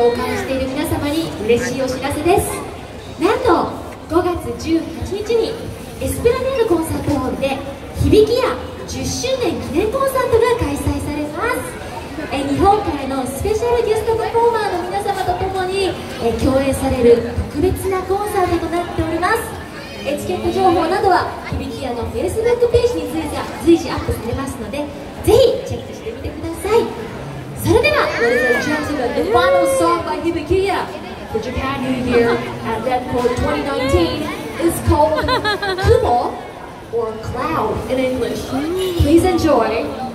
共感している皆様に嬉しいお知らせです。なんと5月18日にエスプラネードコンサートホールで響きや10周年記念コンサートが開催されます。え日本からのスペシャルゲストパフォーマーの皆様と共にえ共演される特別なコンサートとなっております。エチケット情報などは響き屋の Facebook ページに随時随時アップされますのでぜひチェックしてみてください。それでは Gentlemen, the final song by Hibikiya for Japan New Year at Deadpool 2019 is called Kumo or Cloud in English. Please enjoy.「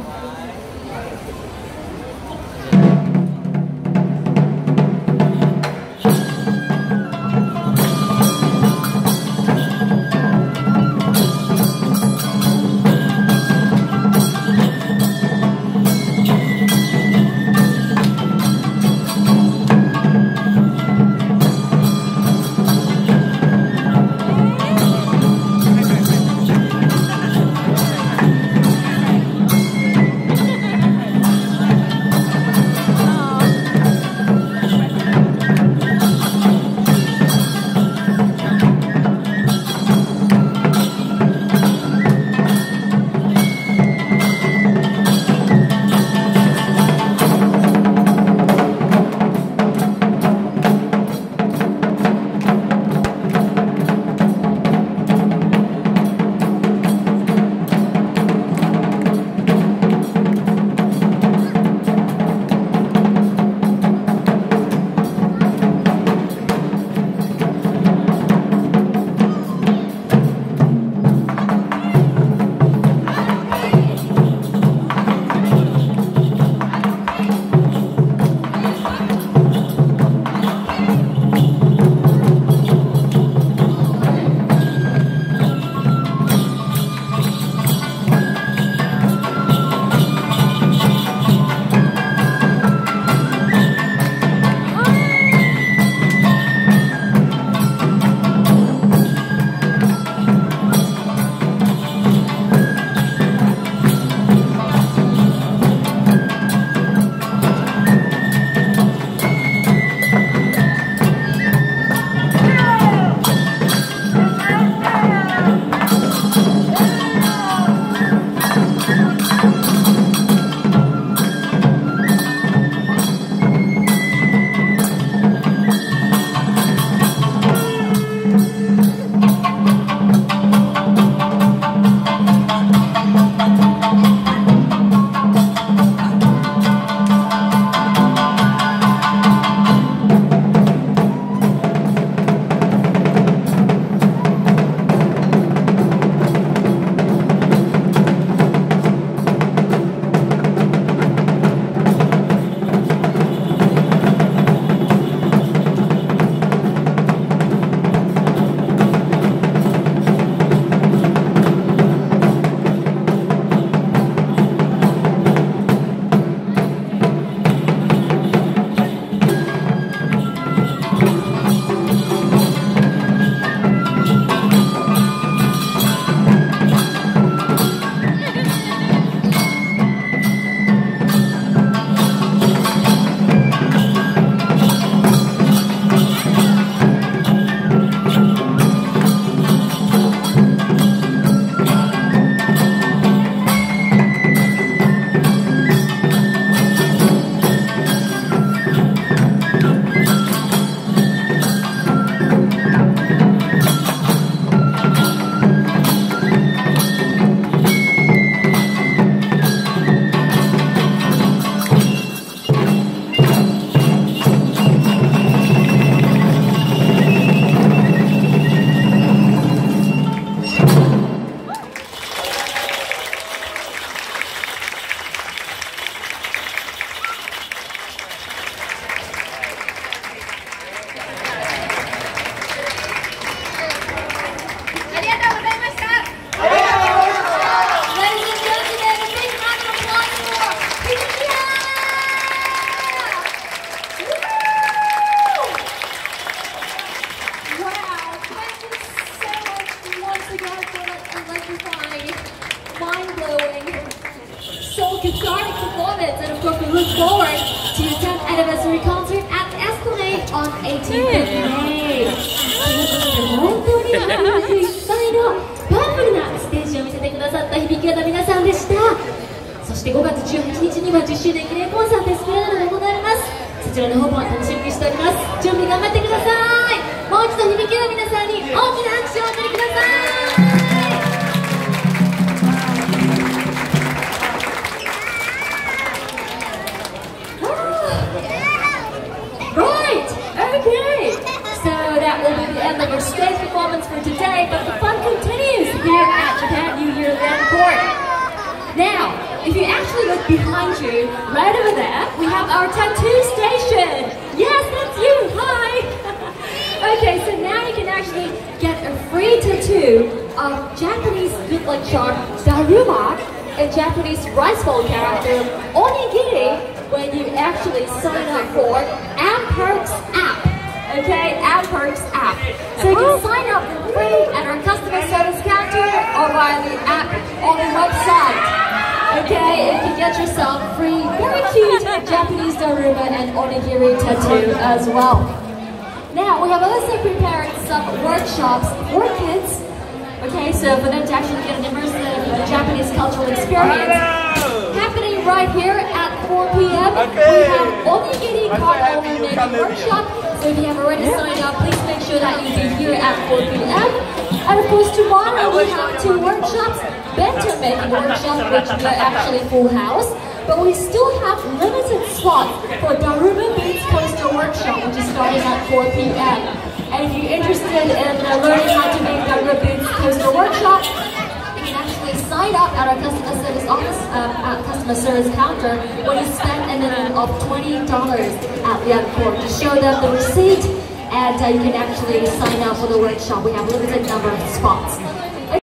And of course we look forward to your 10th anniversary concert at Esplanade on 18th of May そして5月18日には10周年記念コンサートスプレードで行われますそちらの方も楽しみにしております準備頑張ってくださいもう一度響きの皆さんに大きな拍手を the end of our stage performance for today, but the fun continues here at Japan New Year Liang Court. Now, if you actually look behind you, right over there, we have our tattoo station. Yes, that's you. Hi. okay, so now you can actually get a free tattoo of Japanese luck charm Daruma and Japanese rice bowl character Onigiri when you actually sign up for Amperks app. Okay, Amperks app. So you can sign up for free at our customer service counter or via the app on the website. Okay, and you can get yourself free, very cute Japanese Daruma and Onigiri tattoo as well. Now, we have also prepared some workshops for kids. Okay, so for them to actually get an immersive Japanese cultural experience happening right here at 4 p.m. We have Onigiri card only making workshop. So if you have already signed up, please make sure that you be here at 4 p.m. And of course tomorrow we have two workshops, bento making workshop, which we are actually full house. But we still have limited slots for Daruma Beats Coaster Workshop, which is starting at 4 p.m. And if you're interested in learning how to make Daruma Beats Coaster Workshop, sign up at our customer service office, um, at customer service counter when you spend a minimum of $20 at the airport. to show them the receipt and uh, you can actually sign up for the workshop. We have a limited number of spots.